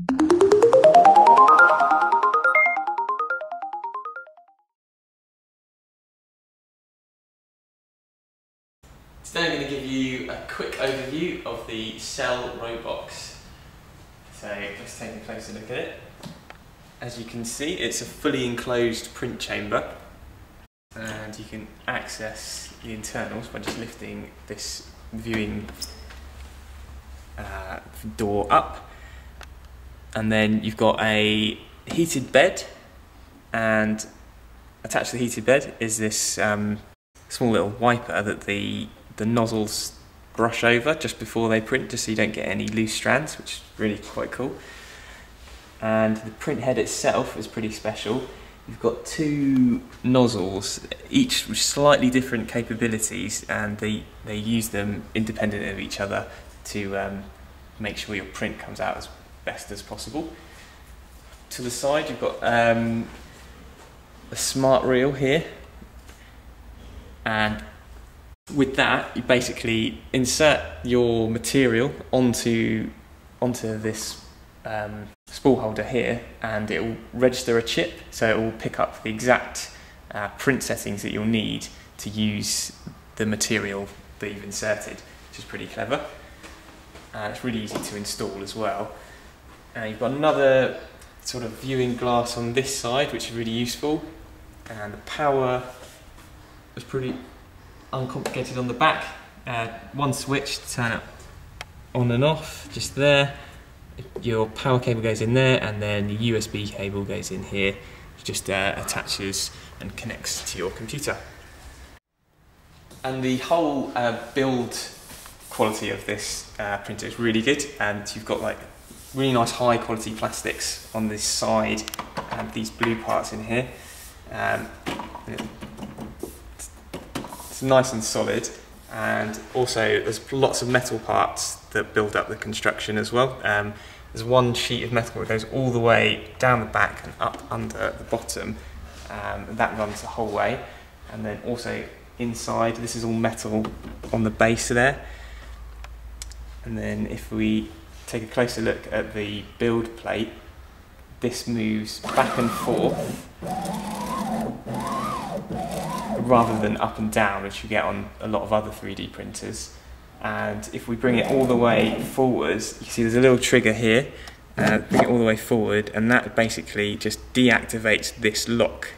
Today I'm going to give you a quick overview of the CEL Robox. So let's take a closer look at it. As you can see it's a fully enclosed print chamber and you can access the internals by just lifting this viewing uh, door up and then you've got a heated bed and attached to the heated bed is this um, small little wiper that the the nozzles brush over just before they print just so you don't get any loose strands which is really quite cool. And the print head itself is pretty special. You've got two nozzles each with slightly different capabilities and they they use them independent of each other to um, make sure your print comes out as best as possible to the side you've got um, a smart reel here and with that, you basically insert your material onto onto this um, spool holder here, and it will register a chip, so it will pick up the exact uh, print settings that you'll need to use the material that you've inserted, which is pretty clever. And it's really easy to install as well. And you've got another sort of viewing glass on this side, which is really useful. And the power is pretty uncomplicated on the back. Uh, one switch to turn it on and off, just there. Your power cable goes in there, and then the USB cable goes in here. It just uh, attaches and connects to your computer. And the whole uh, build quality of this uh, printer is really good, and you've got like really nice high quality plastics on this side, and these blue parts in here. Um, it's nice and solid and also there's lots of metal parts that build up the construction as well. Um, there's one sheet of metal that goes all the way down the back and up under the bottom um, and that runs the whole way and then also inside this is all metal on the base there and then if we take a closer look at the build plate this moves back and forth rather than up and down, which you get on a lot of other 3D printers. And if we bring it all the way forwards, you see there's a little trigger here, uh, bring it all the way forward, and that basically just deactivates this lock.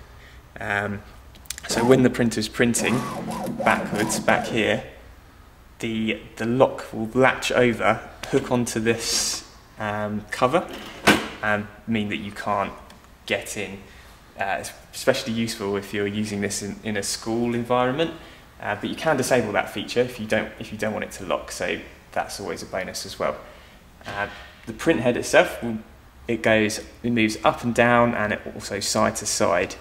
Um, so when the printer's printing backwards, back here, the, the lock will latch over, hook onto this um, cover, and mean that you can't get in uh, it's especially useful if you're using this in, in a school environment, uh, but you can disable that feature if you don't if you don't want it to lock. So that's always a bonus as well. Uh, the print head itself, it goes, it moves up and down, and it also side to side.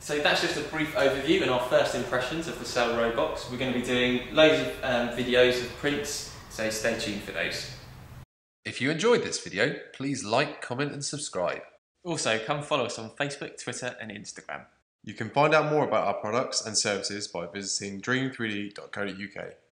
So that's just a brief overview and our first impressions of the CEL Robox. We're going to be doing loads of um, videos of prints, so stay tuned for those. If you enjoyed this video, please like, comment and subscribe. Also, come follow us on Facebook, Twitter, and Instagram. You can find out more about our products and services by visiting dream3d.co.uk.